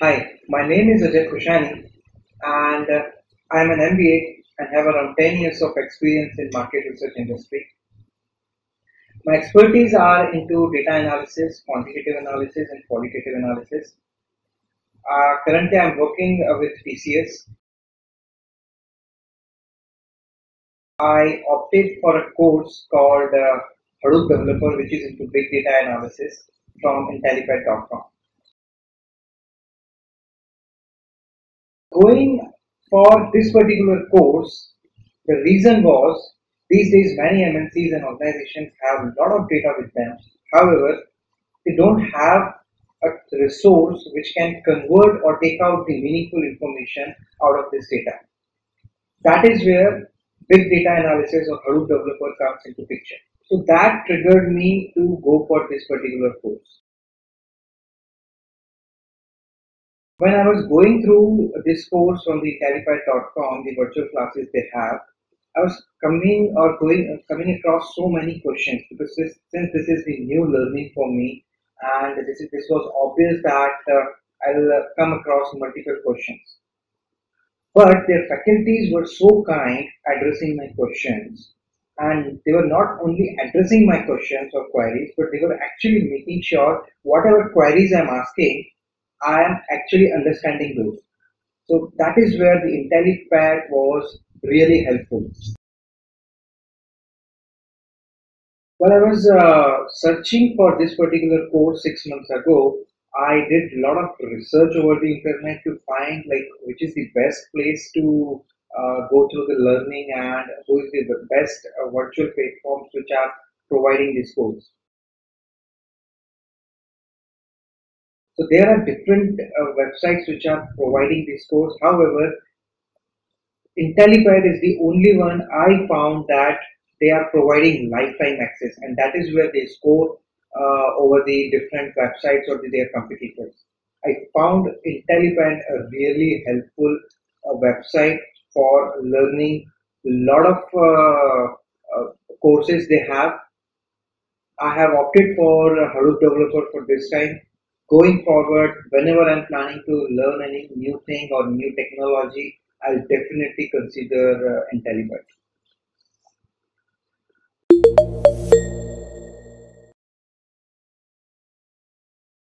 Hi, my name is Ajay Khushani and uh, I am an MBA and have around 10 years of experience in market research industry. My expertise are into data analysis, quantitative analysis and qualitative analysis. Uh, currently I am working uh, with TCS. I opted for a course called uh, Hadoop Developer which is into big data analysis from Intellipaat.com. going for this particular course, the reason was these days many MNCs and organizations have a lot of data with them. However, they don't have a resource which can convert or take out the meaningful information out of this data. That is where big data analysis or Hadoop developer comes into picture. So that triggered me to go for this particular course. When I was going through this course on the Intellipaat.com, the virtual classes they have, I was coming or going coming across so many questions because this, since this is the new learning for me, and this is this was obvious that uh, I'll uh, come across multiple questions. But their faculties were so kind addressing my questions, and they were not only addressing my questions or queries, but they were actually making sure whatever queries I'm asking I am actually understanding those. So that is where the Intellipaat was really helpful. While I was uh, searching for this particular course six months ago, I did a lot of research over the internet to find like which is the best place to uh, go through the learning and who is the best uh, virtual platforms which are providing this course. So there are different uh, websites which are providing this course. However, Intellipaat is the only one I found that they are providing lifetime access, and that is where they score uh, over the different websites or their competitors. I found Intellipaat a really helpful uh, website for learning a lot of uh, uh, courses they have. I have opted for Hadoop Developer for this time going forward, whenever I'm planning to learn any new thing or new technology, I'll definitely consider uh, IntelliPaat.